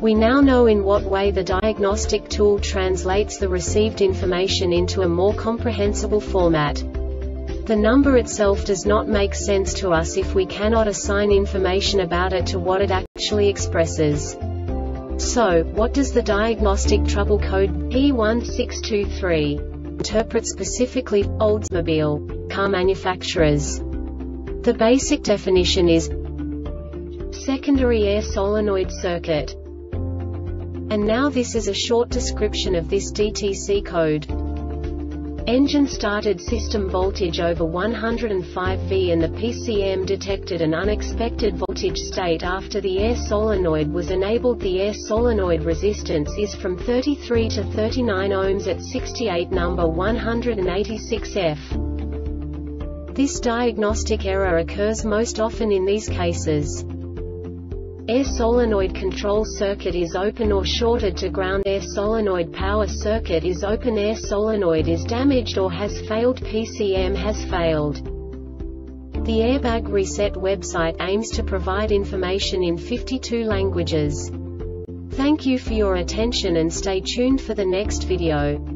We now know in what way the diagnostic tool translates the received information into a more comprehensible format. The number itself does not make sense to us if we cannot assign information about it to what it actually expresses. So, what does the diagnostic trouble code P1623 interpret specifically Oldsmobile car manufacturers? The basic definition is secondary air solenoid circuit. And now this is a short description of this DTC code. Engine started system voltage over 105 V and the PCM detected an unexpected voltage state after the air solenoid was enabled. The air solenoid resistance is from 33 to 39 ohms at 68 number 186F. This diagnostic error occurs most often in these cases. Air solenoid control circuit is open or shorted to ground Air solenoid power circuit is open Air solenoid is damaged or has failed PCM has failed. The Airbag Reset website aims to provide information in 52 languages. Thank you for your attention and stay tuned for the next video.